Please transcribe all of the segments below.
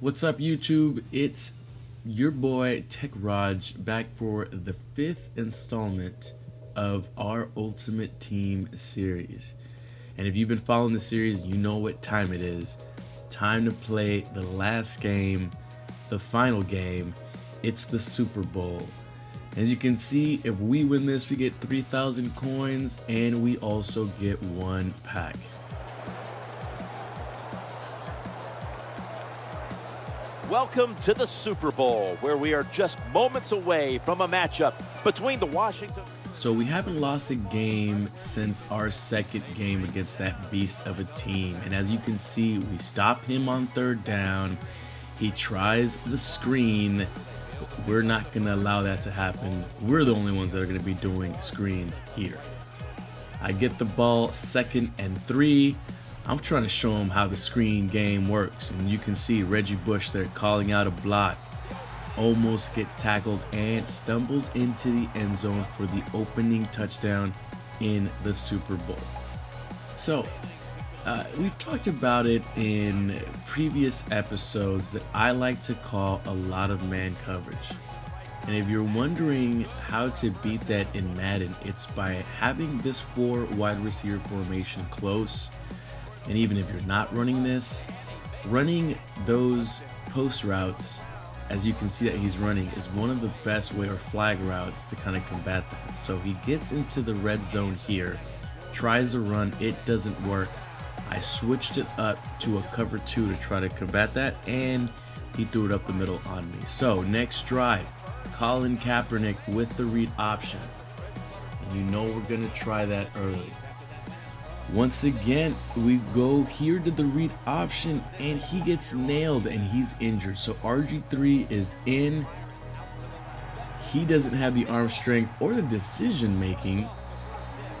What's up, YouTube? It's your boy TeKRaJ back for the fifth installment of our Ultimate Team series. And if you've been following the series, you know what time it is. Time to play the last game, the final game. It's the Super Bowl. As you can see, if we win this, we get 3,000 coins and we also get one pack. Welcome to the Super Bowl, where we are just moments away from a matchup between the Washington. So we haven't lost a game since our second game against that beast of a team. And as you can see, we stop him on third down. He tries the screen. We're not going to allow that to happen. We're the only ones that are going to be doing screens here. I get the ball second and three. I'm trying to show him how the screen game works. And you can see Reggie Bush there calling out a block. Almost get tackled and stumbles into the end zone for the opening touchdown in the Super Bowl. So, uh, we've talked about it in previous episodes that I like to call a lot of man coverage. And if you're wondering how to beat that in Madden, it's by having this four wide receiver formation close and even if you're not running this, running those post routes, as you can see that he's running, is one of the best way or flag routes to kind of combat that. So he gets into the red zone here, tries to run, it doesn't work. I switched it up to a cover two to try to combat that, and he threw it up the middle on me. So next drive, Colin Kaepernick with the read option. And you know we're gonna try that early. Once again, we go here to the read option and he gets nailed and he's injured. So RG3 is in. He doesn't have the arm strength or the decision making.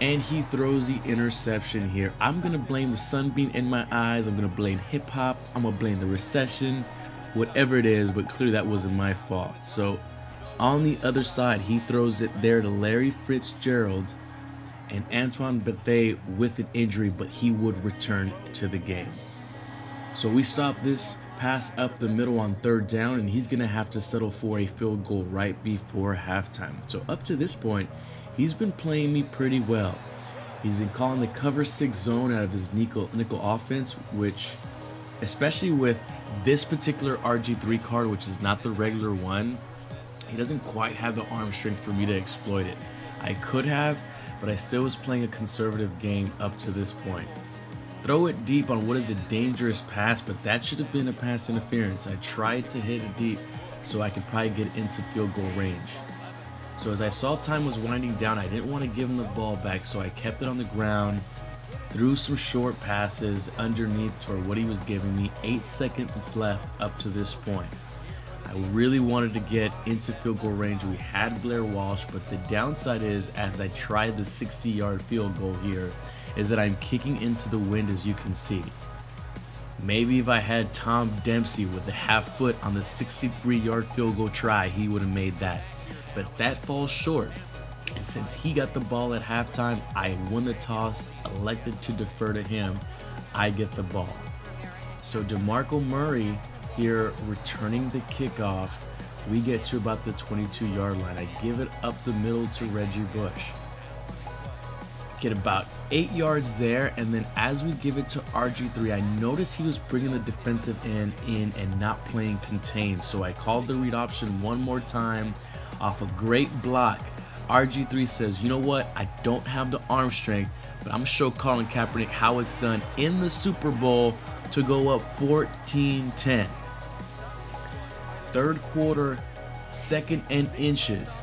And he throws the interception here. I'm going to blame the sunbeam in my eyes. I'm going to blame hip hop. I'm going to blame the recession. Whatever it is, but clearly that wasn't my fault. So on the other side, he throws it there to Larry Fitzgerald and Antoine Bethea with an injury, but he would return to the game. So we stop this pass up the middle on third down, and he's going to have to settle for a field goal right before halftime. So up to this point, he's been playing me pretty well. He's been calling the cover six zone out of his nickel, nickel offense, which, especially with this particular RG3 card, which is not the regular one, he doesn't quite have the arm strength for me to exploit it. I could have, but I still was playing a conservative game up to this point. Throw it deep on what is a dangerous pass, but that should have been a pass interference. I tried to hit it deep so I could probably get into field goal range. So as I saw time was winding down, I didn't want to give him the ball back, so I kept it on the ground, threw some short passes underneath toward what he was giving me. Eight seconds left up to this point. I really wanted to get into field goal range. We had Blair Walsh, but the downside is, as I tried the 60 yard field goal here, is that I'm kicking into the wind as you can see. Maybe if I had Tom Dempsey with a half foot on the 63 yard field goal try, he would have made that. But that falls short. And since he got the ball at halftime, I won the toss, elected to defer to him. I get the ball. So DeMarco Murray here, returning the kickoff, we get to about the 22 yard line. I give it up the middle to Reggie Bush. Get about eight yards there, and then as we give it to RG3, I noticed he was bringing the defensive end in and not playing contained. So I called the read option one more time off a great block. RG3 says, you know what? I don't have the arm strength, but I'm gonna show Colin Kaepernick how it's done in the Super Bowl to go up 14 10 third quarter, second and inches.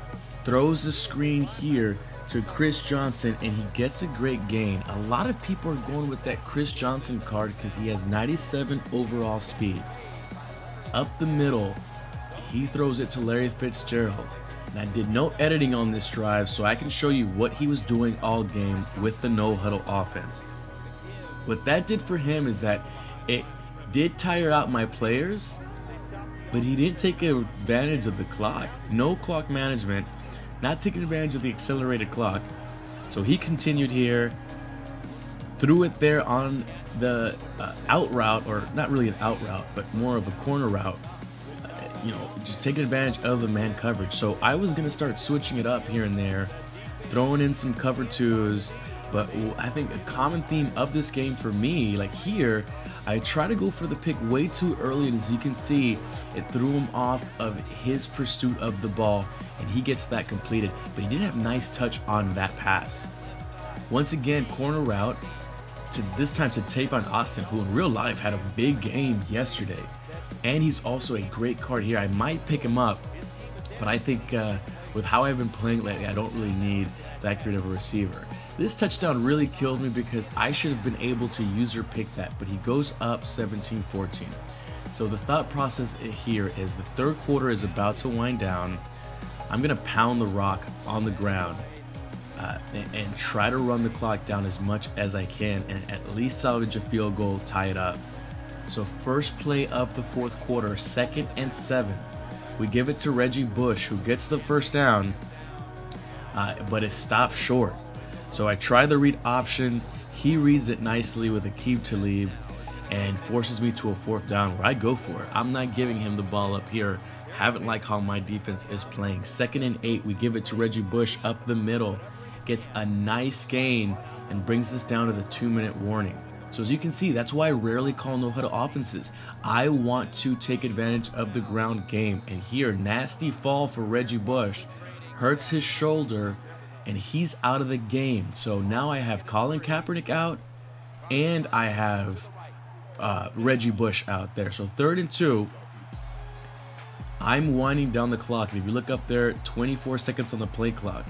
Throws the screen here to Chris Johnson and he gets a great gain. A lot of people are going with that Chris Johnson card because he has 97 overall speed. Up the middle, he throws it to Larry Fitzgerald. And I did no editing on this drive so I can show you what he was doing all game with the no huddle offense. What that did for him is that it did tire out my players but he didn't take advantage of the clock. No clock management, not taking advantage of the accelerated clock. So he continued here, threw it there on the uh, out route, or not really an out route, but more of a corner route, uh, you know, just taking advantage of the man coverage. So I was going to start switching it up here and there, throwing in some cover twos. But I think a common theme of this game for me, like here, I try to go for the pick way too early. and As you can see, it threw him off of his pursuit of the ball, and he gets that completed. But he didn't have nice touch on that pass. Once again, corner route, to this time to Tavon Austin, who in real life had a big game yesterday. And he's also a great card here. I might pick him up, but I think uh, with how I've been playing lately, I don't really need that great of a receiver. This touchdown really killed me because I should have been able to user pick that, but he goes up 17-14. So the thought process here is the third quarter is about to wind down. I'm to pound the rock on the ground uh, and, and, try to run the clock down as much as I can and at least salvage a field goal, tie it up. So first play of the fourth quarter, second and seven. We give it to Reggie Bush, who gets the first down, uh, but it stops short. So I try the read option. He reads it nicely with Aqib Talib and forces me to a fourth down where I go for it. I'm not giving him the ball up here. Haven't liked how my defense is playing. Second and eight, we give it to Reggie Bush up the middle gets a nice gain and brings us down to the two minute warning. So as you can see, that's why I rarely call no huddle offenses. I want to take advantage of the ground game. And here, nasty fall for Reggie Bush. Hurts his shoulder and he's out of the game. So now I have Colin Kaepernick out and I have uh, Reggie Bush out there. So third and two. I'm winding down the clock. If you look up there, 24 seconds on the play clock.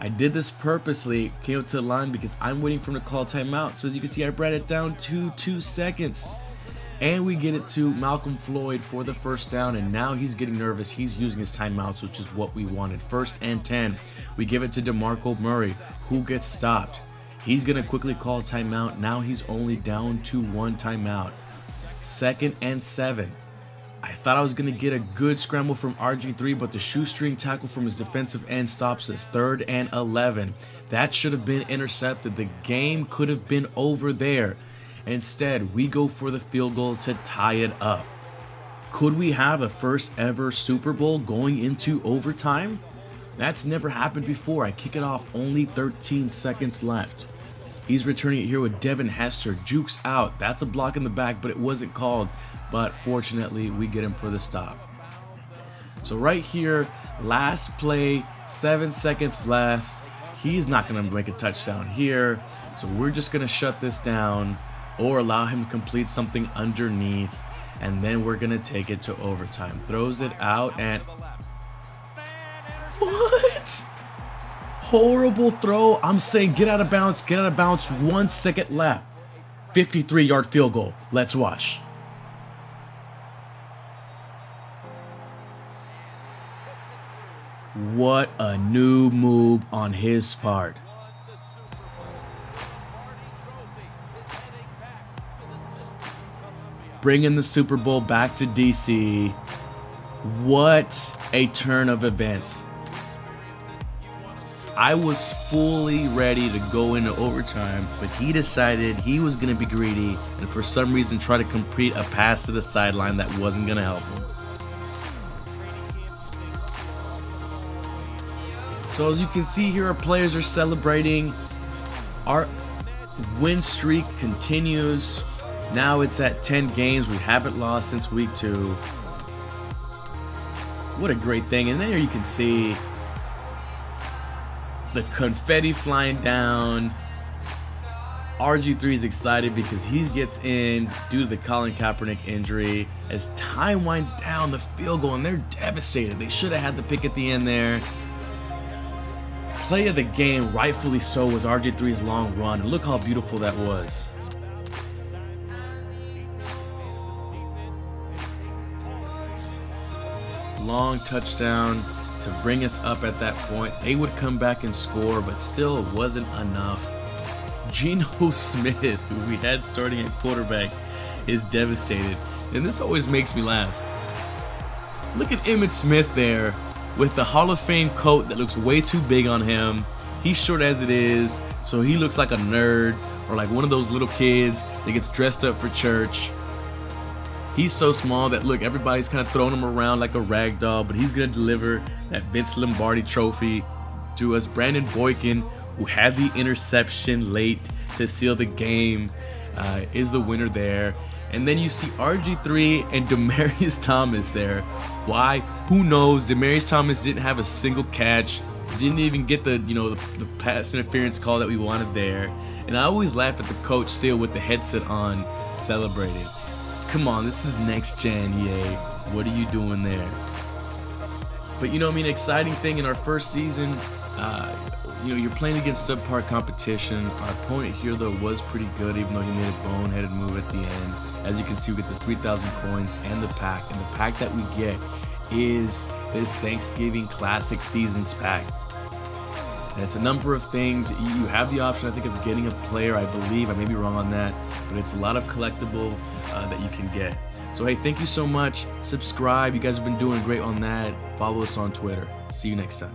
I did this purposely, came up to the line because I'm waiting for him to call timeout. So as you can see, I brought it down to two seconds. And we get it to Malcolm Floyd for the first down, and now he's getting nervous. He's using his timeouts, which is what we wanted. First and 10. We give it to DeMarco Murray, who gets stopped. He's going to quickly call timeout. Now he's only down to one timeout. Second and seven. I thought I was going to get a good scramble from RG3, but the shoestring tackle from his defensive end stops us. Third and 11. That should have been intercepted. The game could have been over there. Instead, we go for the field goal to tie it up. Could we have a first ever Super Bowl going into overtime? That's never happened before. I kick it off only 13 seconds left. He's returning it here with Devin Hester. Jukes out. That's a block in the back, but it wasn't called. But fortunately, we get him for the stop. So right here, last play, seven seconds left. He's not going to make a touchdown here. So we're just going to shut this down or allow him to complete something underneath. And then we're going to take it to overtime. Throws it out and... What? Horrible throw. I'm saying get out of bounds, get out of bounds. One second left. 53 yard field goal. Let's watch. What a new move on his part. Bringing the Super Bowl back to DC. What a turn of events. I was fully ready to go into overtime, but he decided he was going to be greedy and for some reason try to complete a pass to the sideline that wasn't going to help him. So as you can see here, our players are celebrating. Our win streak continues. Now it's at 10 games. We haven't lost since week two. What a great thing. And there you can see the confetti flying down. RG3 is excited because he gets in due to the Colin Kaepernick injury. As time winds down, the field goal, and they're devastated. They should have had the pick at the end there. Play of the game, rightfully so, was RG3's long run. And look how beautiful that was. Long touchdown to bring us up at that point. They would come back and score, but still wasn't enough. Geno Smith, who we had starting at quarterback, is devastated. And this always makes me laugh. Look at Emmitt Smith there with the Hall of Fame coat that looks way too big on him. He's short as it is, so he looks like a nerd or like one of those little kids that gets dressed up for church. He's so small that look, everybody's kind of throwing him around like a rag doll, but he's gonna deliver that Vince Lombardi trophy to us. Brandon Boykin, who had the interception late to seal the game, uh, is the winner there. And then you see RG3 and Demaryius Thomas there. Why? Who knows? Demaryius Thomas didn't have a single catch. Didn't even get the you know the, the pass interference call that we wanted there. And I always laugh at the coach still with the headset on, celebrating. Come on, this is next gen EA. What are you doing there? But you know, I mean, exciting thing in our first season. Uh, you know, you're playing against subpar competition. Our opponent here, though, was pretty good, even though he made a boneheaded move at the end. As you can see, we get the 3,000 coins and the pack. And the pack that we get is this Thanksgiving Classic Seasons pack. And it's a number of things. You have the option, I think, of getting a player, I believe. I may be wrong on that, but it's a lot of collectibles uh, that you can get. So, hey, thank you so much. Subscribe. You guys have been doing great on that. Follow us on Twitter. See you next time.